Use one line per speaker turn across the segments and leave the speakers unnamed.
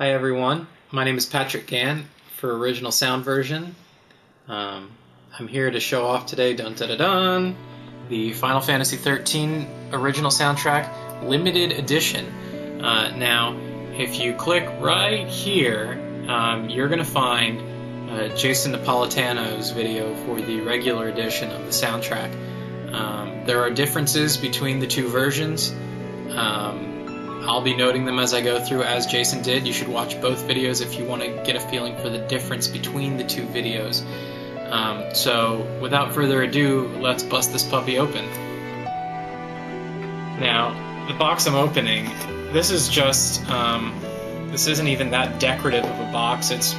Hi everyone, my name is Patrick Gann for Original Sound Version. Um, I'm here to show off today, dun dun dun dun, the Final Fantasy XIII original soundtrack limited edition. Uh, now, if you click right here, um, you're going to find uh, Jayson Napolitano's video for the regular edition of the soundtrack. Um, there are differences between the two versions. Um, I'll be noting them as I go through, as Jayson did. You should watch both videos if you want to get a feeling for the difference between the two videos. Um, so, without further ado, let's bust this puppy open. Now, the box I'm opening, this is just, um, this isn't even that decorative of a box. It's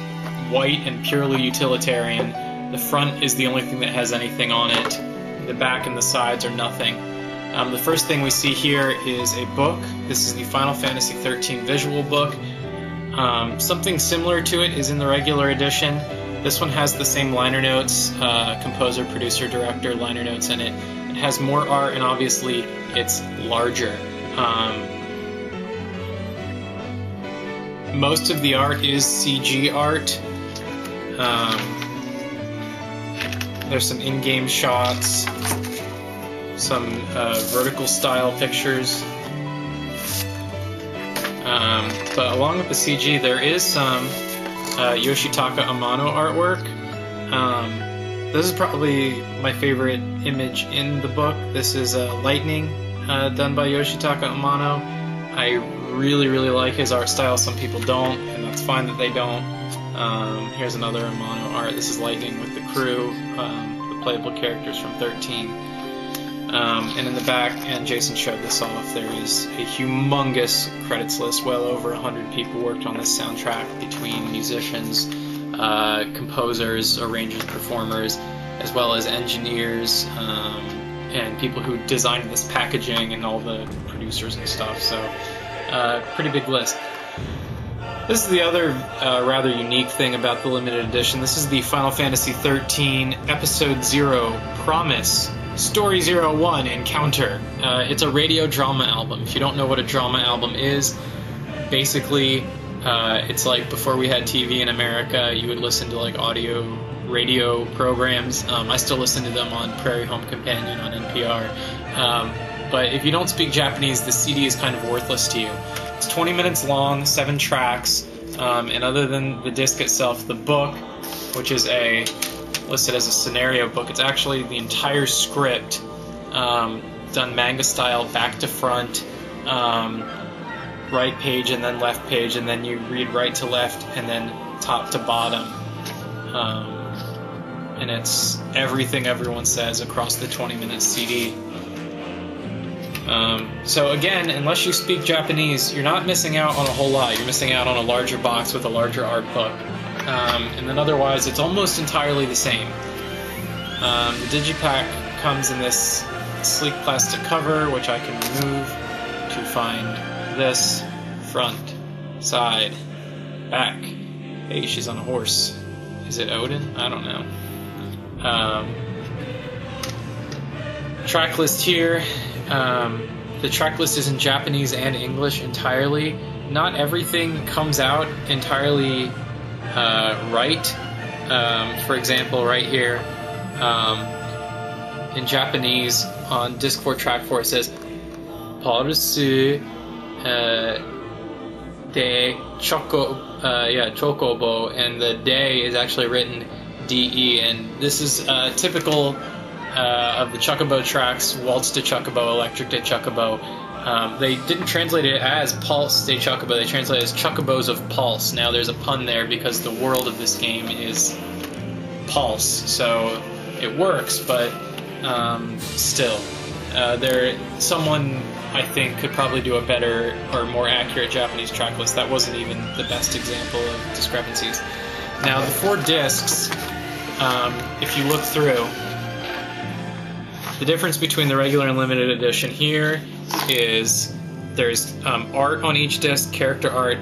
white and purely utilitarian. The front is the only thing that has anything on it. The back and the sides are nothing. Um, the first thing we see here is a book. This is the Final Fantasy XIII visual book. Um, something similar to it is in the regular edition. This one has the same liner notes, uh, composer, producer, director liner notes in it. It has more art, and obviously it's larger. Um, most of the art is CG art. Um, there's some in-game shots some uh, vertical style pictures. Um, but along with the CG, there is some uh, Yoshitaka Amano artwork. Um, this is probably my favorite image in the book. This is uh, Lightning, uh, done by Yoshitaka Amano. I really, really like his art style. Some people don't, and that's fine that they don't. Um, here's another Amano art. This is Lightning with the crew, um, the playable characters from 13. Um, and in the back, and Jayson showed this off, there is a humongous credits list. Well over 100 people worked on this soundtrack between musicians, uh, composers, arrangers, performers, as well as engineers um, and people who designed this packaging and all the producers and stuff. So, uh, pretty big list. This is the other uh, rather unique thing about the limited edition. This is the Final Fantasy XIII Episode Zero Promise Story Zero One Encounter. Uh, it's a radio drama album. If you don't know what a drama album is, basically, uh, it's like before we had TV in America, you would listen to like audio radio programs. Um, I still listen to them on Prairie Home Companion on NPR. Um, but if you don't speak Japanese, the CD is kind of worthless to you. It's 20 minutes long, seven tracks, um, and other than the disc itself, the book, which is a listed as a scenario book. It's actually the entire script um, done manga style, back to front, um, right page and then left page, and then you read right to left and then top to bottom. Um, and it's everything everyone says across the 20 minute CD. Um, so again, unless you speak Japanese, you're not missing out on a whole lot. You're missing out on a larger box with a larger art book. Um, and then otherwise, it's almost entirely the same. Um, the Digipak comes in this sleek plastic cover, which I can remove to find this front, side, back. Hey, she's on a horse. Is it Odin? I don't know. Um, track list here. Um, the track list is in Japanese and English entirely. Not everything comes out entirely uh, right. Um, for example, right here um, in Japanese on disc 4 track 4 it says Parsu uh, de Choco, uh, yeah, Chocobo, and the day is actually written DE, and this is uh, typical uh, of the Chocobo tracks Waltz de Chocobo, Electric de Chocobo. Um, they didn't translate it as Pulse de Chocobo, they translated it as Chocobos of Pulse. Now there's a pun there because the world of this game is Pulse, so it works, but um, still. Uh, there, someone I think could probably do a better or more accurate Japanese track list. That wasn't even the best example of discrepancies. Now the four discs, um, if you look through, the difference between the regular and limited edition here is there's um, art on each disc, character art.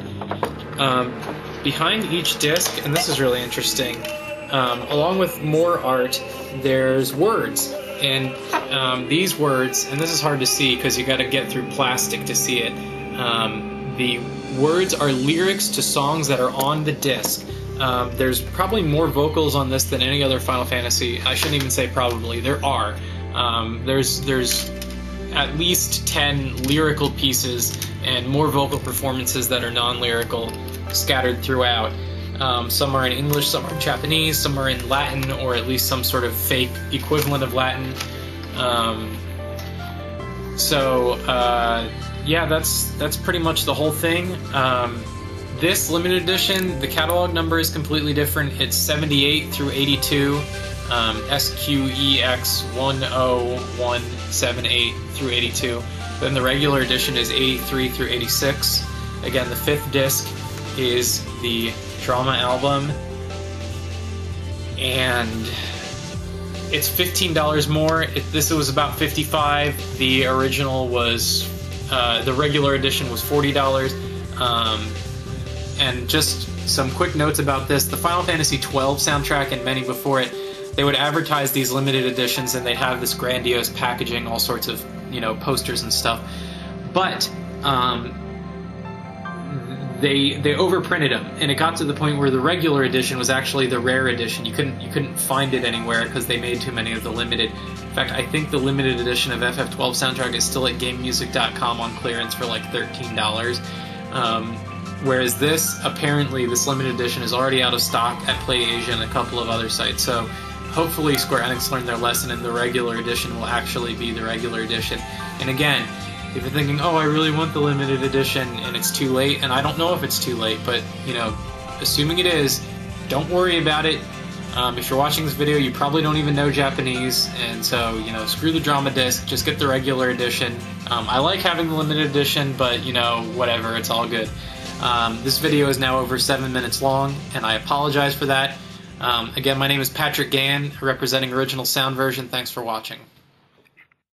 Um, behind each disc, and this is really interesting, um, along with more art, there's words. And um, these words, and this is hard to see because you got to get through plastic to see it. Um, the words are lyrics to songs that are on the disc. Um, there's probably more vocals on this than any other Final Fantasy. I shouldn't even say probably. There are. Um, there's there's at least ten lyrical pieces and more vocal performances that are non-lyrical scattered throughout. Um, some are in English, some are in Japanese, some are in Latin, or at least some sort of fake equivalent of Latin. Um, so uh, yeah, that's that's pretty much the whole thing. Um, this limited edition, the catalog number is completely different. It's 78 through 82, um, SQEX 10178 through 82. Then the regular edition is 83 through 86. Again, the fifth disc is the drama album, and it's $15 more. It, this was about 55. The original was, uh, the regular edition was $40. Um, and just some quick notes about this the Final Fantasy XII soundtrack and many before it, they would advertise these limited editions and they'd have this grandiose packaging, all sorts of, you know, posters and stuff. But, um, they they overprinted them, and it got to the point where the regular edition was actually the rare edition. You couldn't you couldn't find it anywhere because they made too many of the limited. In fact, I think the limited edition of FF12 soundtrack is still at GameMusic.com on clearance for like thirteen dollars. Um, Whereas this, apparently, this limited edition is already out of stock at PlayAsia and a couple of other sites. So hopefully Square Enix learned their lesson and the regular edition will actually be the regular edition. And again, if you're thinking, oh, I really want the limited edition and it's too late, and I don't know if it's too late, but, you know, assuming it is, don't worry about it. Um, if you're watching this video, you probably don't even know Japanese, and so, you know, screw the drama disc, just get the regular edition. Um, I like having the limited edition, but, you know, whatever, it's all good. Um, this video is now over seven minutes long, and I apologize for that. Um, again, my name is Patrick Gann, representing Original Sound Version. Thanks for watching.